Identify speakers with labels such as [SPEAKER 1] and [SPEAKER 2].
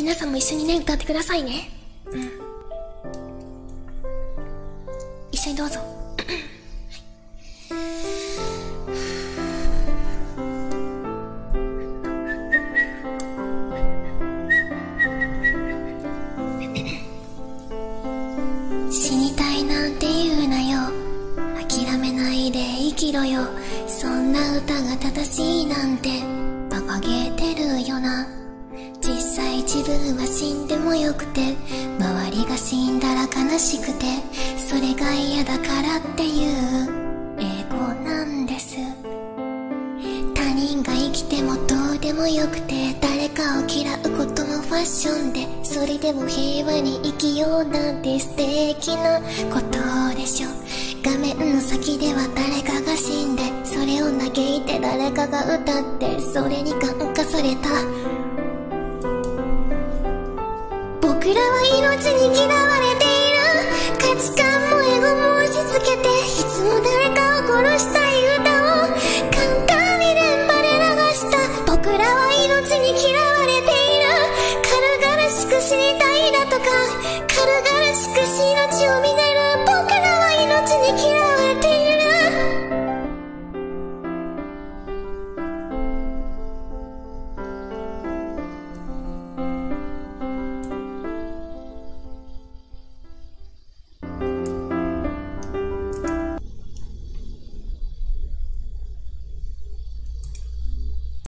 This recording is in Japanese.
[SPEAKER 1] 皆さんも一緒にね歌ってくださいね。うん。一緒にどうぞ。死にたいなんて言うなよ。諦めないで生きろよ。そんな歌が正しいなんて自分は死んでもよくて周りが死んだら悲しくてそれが嫌だからっていう。英語なんです。他人が生きてもどうでもよくて誰かを嫌うこともファッションでそれでも平和に生きようなんて素敵なことでしょ。画面の先では誰かが死んでそれを嘆いて誰かが歌ってそれに感化された。扉は命に嫌われている価値観もエゴも押し付けていつも誰かを殺したい歌を簡単に連覇で流した僕らは命に嫌われている軽々しく死にたいだとか軽々しく命を